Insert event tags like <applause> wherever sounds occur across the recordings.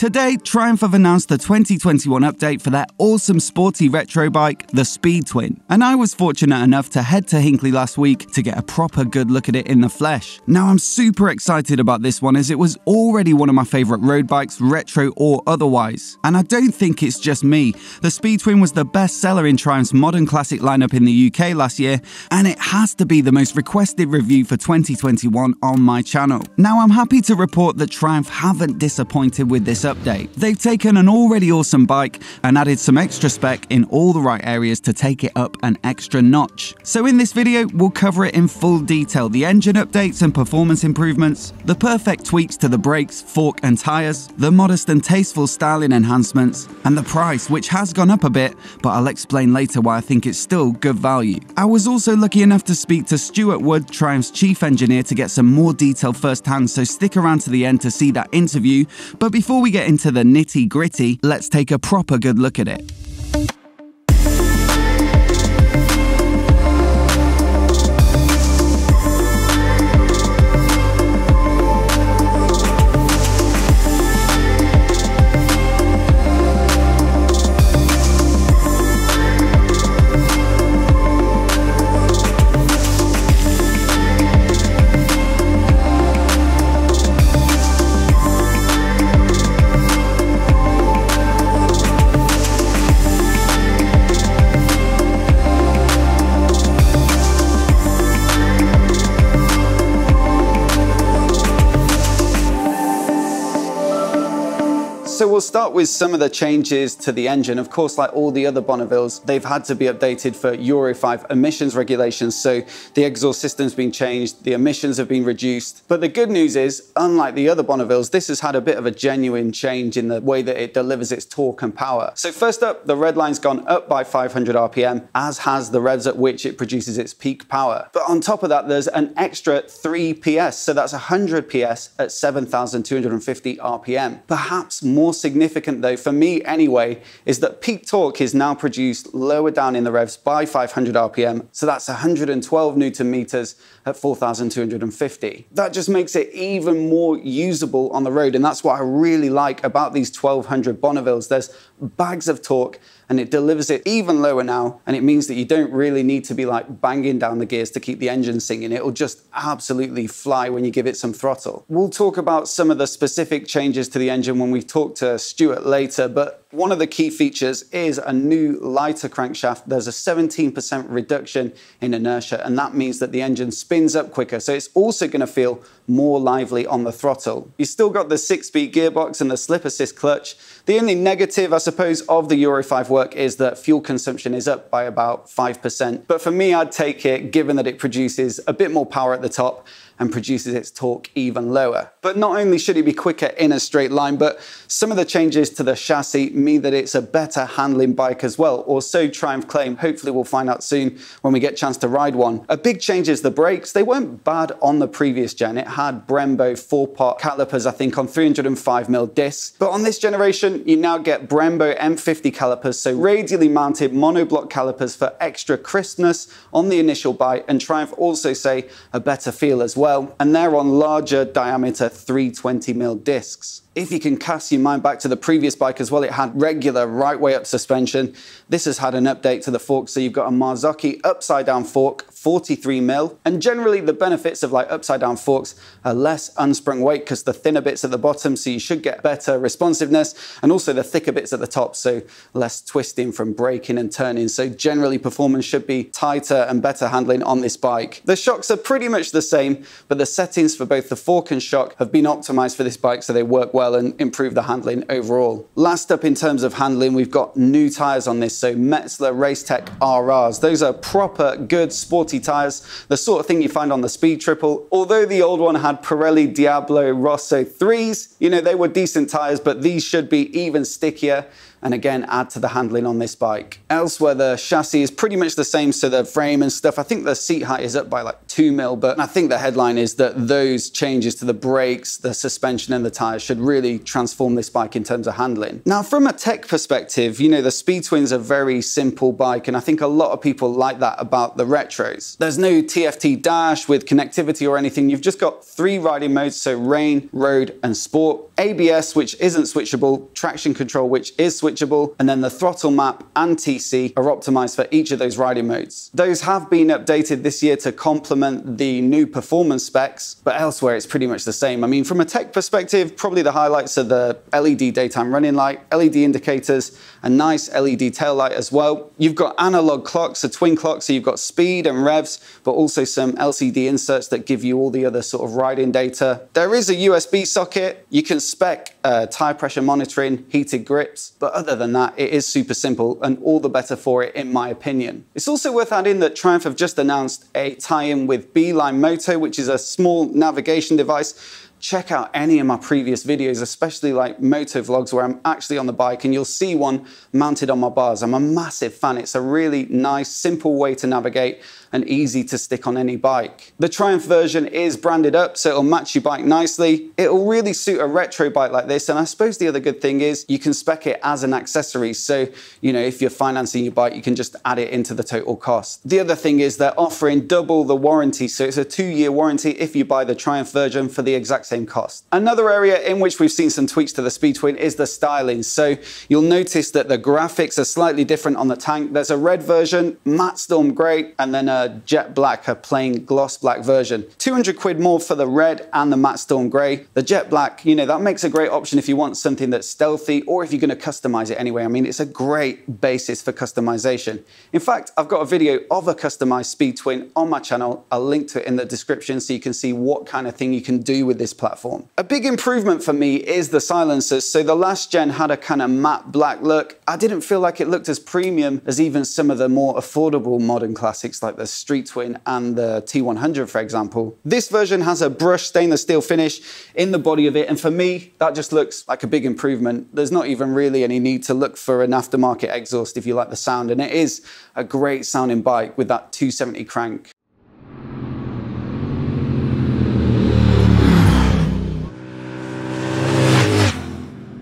Today, Triumph have announced the 2021 update for their awesome sporty retro bike, the Speed Twin. And I was fortunate enough to head to Hinckley last week to get a proper good look at it in the flesh. Now, I'm super excited about this one as it was already one of my favourite road bikes, retro or otherwise. And I don't think it's just me. The Speed Twin was the best seller in Triumph's modern classic lineup in the UK last year, and it has to be the most requested review for 2021 on my channel. Now, I'm happy to report that Triumph haven't disappointed with this update. They've taken an already awesome bike and added some extra spec in all the right areas to take it up an extra notch. So in this video, we'll cover it in full detail, the engine updates and performance improvements, the perfect tweaks to the brakes, fork and tyres, the modest and tasteful styling enhancements, and the price, which has gone up a bit, but I'll explain later why I think it's still good value. I was also lucky enough to speak to Stuart Wood, Triumph's chief engineer, to get some more detail firsthand, so stick around to the end to see that interview. But before we get into the nitty gritty, let's take a proper good look at it. Start with some of the changes to the engine. Of course, like all the other Bonnevilles, they've had to be updated for Euro 5 emissions regulations. So the exhaust system's been changed, the emissions have been reduced. But the good news is, unlike the other Bonnevilles, this has had a bit of a genuine change in the way that it delivers its torque and power. So first up, the red line's gone up by 500 RPM, as has the revs at which it produces its peak power. But on top of that, there's an extra 3 PS. So that's 100 PS at 7,250 RPM. Perhaps more more significant though, for me anyway, is that peak torque is now produced lower down in the revs by 500 RPM. So that's 112 Newton meters at 4,250. That just makes it even more usable on the road. And that's what I really like about these 1200 Bonnevilles. There's bags of torque and it delivers it even lower now. And it means that you don't really need to be like banging down the gears to keep the engine singing. It'll just absolutely fly when you give it some throttle. We'll talk about some of the specific changes to the engine when we talk to Stuart later, but one of the key features is a new lighter crankshaft. There's a 17% reduction in inertia, and that means that the engine spins up quicker. So it's also going to feel more lively on the throttle. You still got the six-speed gearbox and the slip assist clutch. The only negative, I suppose, of the Euro 5 work is that fuel consumption is up by about 5%. But for me, I'd take it, given that it produces a bit more power at the top and produces its torque even lower. But not only should it be quicker in a straight line, but some of the changes to the chassis mean that it's a better handling bike as well, or so Triumph claim. Hopefully we'll find out soon when we get a chance to ride one. A big change is the brakes. They weren't bad on the previous gen. It had Brembo four-pot calipers, I think, on 305mm discs. But on this generation, you now get Brembo M50 calipers, so radially mounted monoblock calipers for extra crispness on the initial bite, and Triumph also say a better feel as well well, and they're on larger diameter 320mm discs. If you can cast your mind back to the previous bike as well, it had regular right way up suspension. This has had an update to the fork, so you've got a Marzocchi upside down fork, 43 mil. And generally the benefits of like upside down forks are less unsprung weight because the thinner bits at the bottom, so you should get better responsiveness, and also the thicker bits at the top, so less twisting from braking and turning. So generally performance should be tighter and better handling on this bike. The shocks are pretty much the same, but the settings for both the fork and shock have been optimized for this bike so they work well well and improve the handling overall. Last up in terms of handling, we've got new tyres on this, so Metzeler Racetech RRs. Those are proper, good, sporty tyres, the sort of thing you find on the Speed Triple. Although the old one had Pirelli Diablo Rosso 3s, you know, they were decent tyres, but these should be even stickier and again add to the handling on this bike. Elsewhere, the chassis is pretty much the same, so the frame and stuff. I think the seat height is up by like two mil, but I think the headline is that those changes to the brakes, the suspension, and the tires should really transform this bike in terms of handling. Now, from a tech perspective, you know, the Speed Twin's a very simple bike, and I think a lot of people like that about the retros. There's no TFT dash with connectivity or anything. You've just got three riding modes, so rain, road, and sport. ABS, which isn't switchable, traction control, which is switchable, and then the throttle map and TC are optimized for each of those riding modes. Those have been updated this year to complement the new performance specs, but elsewhere it's pretty much the same. I mean, from a tech perspective, probably the highlights are the LED daytime running light, LED indicators, a nice LED tail light as well. You've got analog clocks, a twin clock, so you've got speed and revs, but also some LCD inserts that give you all the other sort of riding data. There is a USB socket. You can spec uh, tire pressure monitoring, heated grips, but other than that, it is super simple and all the better for it, in my opinion. It's also worth adding that Triumph have just announced a tie-in with Beeline Moto, which is a small navigation device check out any of my previous videos, especially like moto vlogs where I'm actually on the bike and you'll see one mounted on my bars. I'm a massive fan. It's a really nice, simple way to navigate and easy to stick on any bike. The Triumph version is branded up so it'll match your bike nicely. It'll really suit a retro bike like this and I suppose the other good thing is you can spec it as an accessory so you know if you're financing your bike you can just add it into the total cost. The other thing is they're offering double the warranty so it's a two year warranty if you buy the Triumph version for the exact same cost. Another area in which we've seen some tweaks to the Speed Twin is the styling so you'll notice that the graphics are slightly different on the tank. There's a red version, matte storm grey and then a jet black, a plain gloss black version. 200 quid more for the red and the matte storm grey. The jet black, you know, that makes a great option if you want something that's stealthy or if you're gonna customize it anyway. I mean, it's a great basis for customization. In fact, I've got a video of a customized Speed Twin on my channel. I'll link to it in the description so you can see what kind of thing you can do with this platform. A big improvement for me is the silencers. So the last gen had a kind of matte black look. I didn't feel like it looked as premium as even some of the more affordable modern classics like the Street Twin and the T100, for example. This version has a brushed stainless steel finish in the body of it, and for me, that just looks like a big improvement. There's not even really any need to look for an aftermarket exhaust if you like the sound, and it is a great sounding bike with that 270 crank.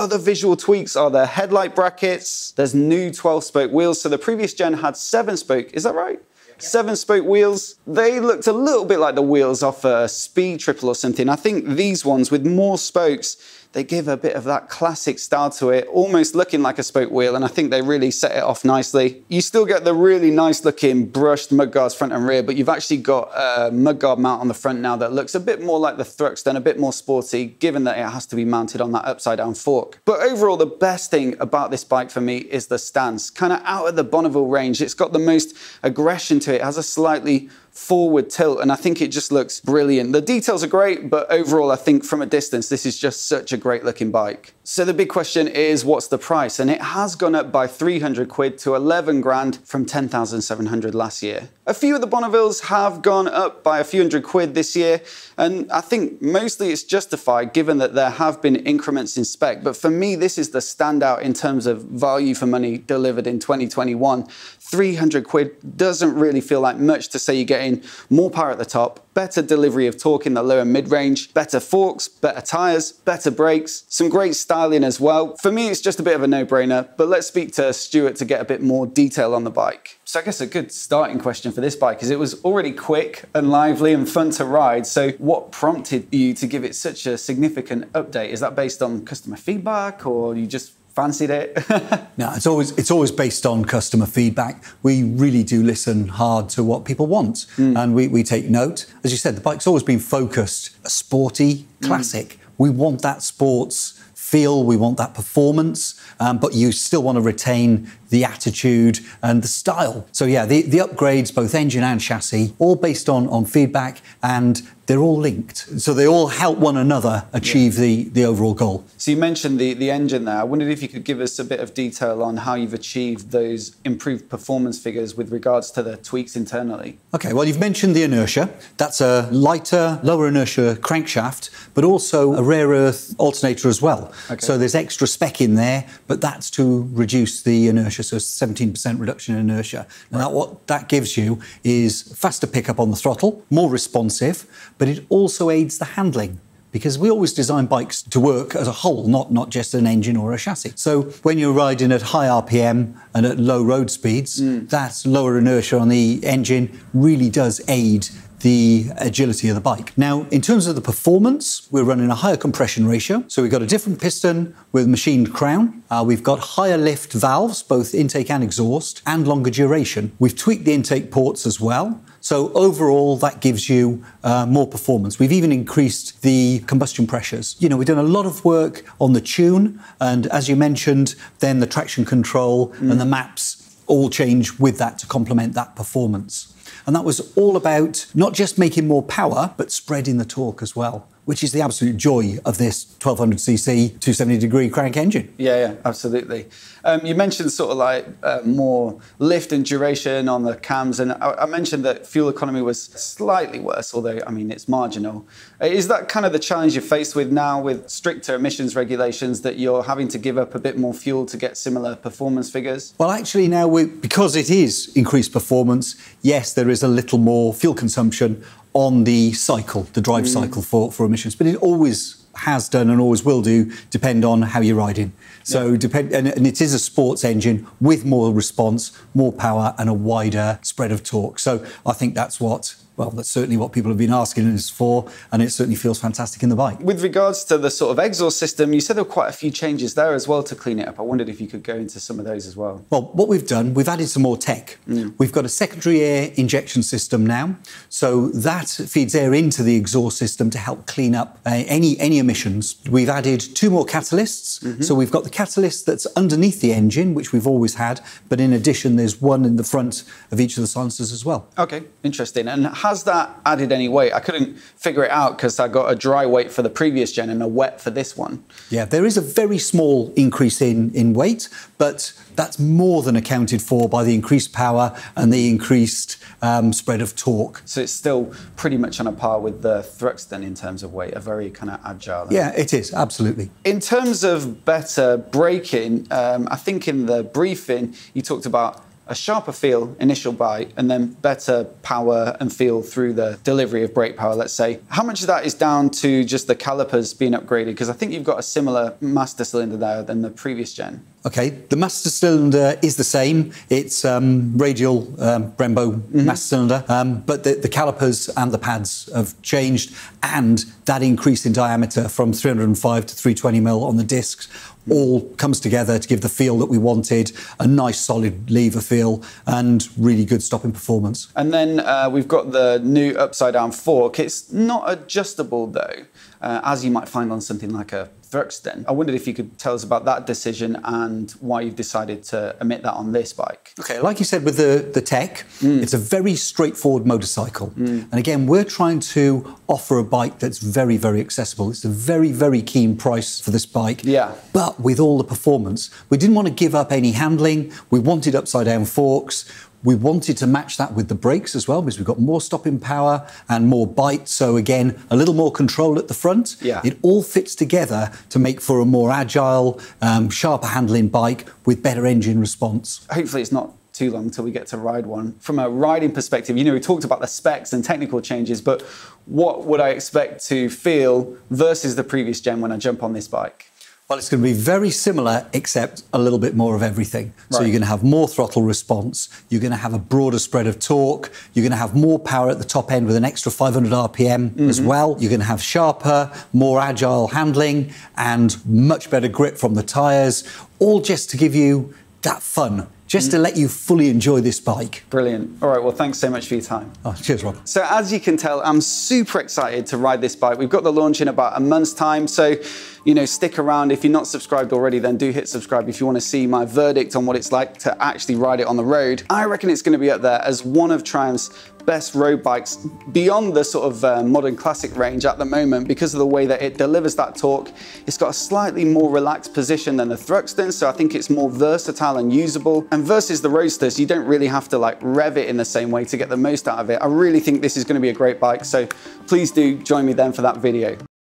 Other visual tweaks are the headlight brackets. There's new 12 spoke wheels. So the previous gen had seven spoke. Is that right? Seven spoke wheels, they looked a little bit like the wheels off a speed triple or something. I think these ones with more spokes they give a bit of that classic style to it, almost looking like a spoke wheel, and I think they really set it off nicely. You still get the really nice looking brushed mudguards front and rear, but you've actually got a mudguard mount on the front now that looks a bit more like the Thruxton, a bit more sporty, given that it has to be mounted on that upside down fork. But overall, the best thing about this bike for me is the stance. Kind of out of the Bonneville range, it's got the most aggression to it, it has a slightly forward tilt, and I think it just looks brilliant. The details are great, but overall, I think from a distance, this is just such a great looking bike. So the big question is, what's the price? And it has gone up by 300 quid to 11 grand from 10,700 last year. A few of the Bonnevilles have gone up by a few hundred quid this year, and I think mostly it's justified given that there have been increments in spec. But for me, this is the standout in terms of value for money delivered in 2021. 300 quid doesn't really feel like much to say you're getting more power at the top, better delivery of torque in the lower mid-range, better forks, better tyres, better brakes, some great styling as well. For me, it's just a bit of a no-brainer, but let's speak to Stuart to get a bit more detail on the bike. So I guess a good starting question for this bike is it was already quick and lively and fun to ride. So what prompted you to give it such a significant update? Is that based on customer feedback or you just fancied it? <laughs> no, it's always it's always based on customer feedback. We really do listen hard to what people want, mm. and we, we take note. As you said, the bike's always been focused, a sporty classic. Mm. We want that sports feel, we want that performance, um, but you still want to retain the attitude and the style. So yeah, the, the upgrades, both engine and chassis, all based on, on feedback and they're all linked. So they all help one another achieve yeah. the, the overall goal. So you mentioned the, the engine there. I wondered if you could give us a bit of detail on how you've achieved those improved performance figures with regards to the tweaks internally. Okay, well, you've mentioned the inertia. That's a lighter, lower inertia crankshaft, but also a rare earth alternator as well. Okay. So there's extra spec in there, but that's to reduce the inertia, so 17% reduction in inertia. Now, right. what that gives you is faster pickup on the throttle, more responsive, but it also aids the handling because we always design bikes to work as a whole, not, not just an engine or a chassis. So when you're riding at high RPM and at low road speeds, mm. that lower inertia on the engine really does aid the agility of the bike. Now, in terms of the performance, we're running a higher compression ratio. So we've got a different piston with machined crown. Uh, we've got higher lift valves, both intake and exhaust, and longer duration. We've tweaked the intake ports as well. So overall, that gives you uh, more performance. We've even increased the combustion pressures. You know, we've done a lot of work on the tune, and as you mentioned, then the traction control mm. and the maps all change with that to complement that performance. And that was all about not just making more power, but spreading the torque as well which is the absolute joy of this 1200cc 270 degree crank engine. Yeah, yeah, absolutely. Um, you mentioned sort of like uh, more lift and duration on the cams, and I, I, mentioned that fuel economy was slightly worse, although I mean it's marginal. Uh, is that kind of the challenge you're faced with now with stricter emissions regulations that you're having to give up a bit more fuel to get similar performance figures? Well, actually, now we, because it is increased performance, yes, there is a little more fuel consumption on the cycle, the drive mm. cycle for, for emissions, but it always has done and always will do depend on how you're riding. So yeah. depend, and, and, it is a sports engine with more response, more power, and a wider spread of torque. So I think that's what well, that's certainly what people have been asking us for, and it certainly feels fantastic in the bike. With regards to the sort of exhaust system, you said there were quite a few changes there as well to clean it up. I wondered if you could go into some of those as well. Well, what we've done, we've added some more tech. Mm. We've got a secondary air injection system now, so that feeds air into the exhaust system to help clean up uh, any any emissions. We've added two more catalysts, mm-hmm. so we've got the catalyst that's underneath the engine, which we've always had, but in addition, there's one in the front of each of the silencers as well. Okay, interesting. And how has that added any weight? I couldn't figure it out because I got a dry weight for the previous gen and a wet for this one. Yeah, there is a very small increase in, in weight, but that's more than accounted for by the increased power and the increased um, spread of torque. So it's still pretty much on a par with the Thruxton in terms of weight, a very kind of agile. Yeah, it is, absolutely. In terms of better braking, um, I think in the briefing you talked about a sharper feel initial bite and then better power and feel through the delivery of brake power, let's say. How much of that is down to just the calipers being upgraded? Because I think you've got a similar master cylinder there than the previous gen. Okay, the master cylinder is the same. It's um, radial um, Brembo mm-hmm. master cylinder, um, but the, the, calipers and the pads have changed, and that increase in diameter from 305 to 320 mil on the discs all comes together to give the feel that we wanted a nice solid lever feel and really good stopping performance. And then uh, we've got the new upside down fork. It's not adjustable though, uh, as you might find on something like a Thruxton. I wondered if you could tell us about that decision and why you've decided to omit that on this bike. Okay, like you said with the, the tech, mm. it's a very straightforward motorcycle. Mm. And again, we're trying to offer a bike that's very, very accessible. It's a very, very keen price for this bike. Yeah. But with all the performance, we didn't want to give up any handling. We wanted upside down forks. We wanted to match that with the brakes as well because we've got more stopping power and more bite. So again, a little more control at the front. Yeah. It all fits together to make for a more agile, um, sharper handling bike with better engine response. Hopefully, it's not too long until we get to ride one. From a riding perspective, you know, we talked about the specs and technical changes, but what would I expect to feel versus the previous gen when I jump on this bike? Well, it's going to be very similar, except a little bit more of everything. Right. So you're going to have more throttle response. You're going to have a broader spread of torque. You're going to have more power at the top end with an extra 500 RPM mm-hmm. as well. You're going to have sharper, more agile handling and much better grip from the tyres, all just to give you that fun just to let you fully enjoy this bike. Brilliant. All right, well, thanks so much for your time. Oh, cheers, Bob. So, as you can tell, I'm super excited to ride this bike. We've got the launch in about a month's time. So, you know, stick around. If you're not subscribed already, then do hit subscribe if you want to see my verdict on what it's like to actually ride it on the road. I reckon it's going to be up there as one of Triumph's best road bikes beyond the sort of uh, modern classic range at the moment because of the way that it delivers that torque. It's got a slightly more relaxed position than the Thruxton, so I think it's more versatile and usable. And versus the Roadsters, you don't really have to like rev it in the same way to get the most out of it. I really think this is going to be a great bike, so please do join me then for that video.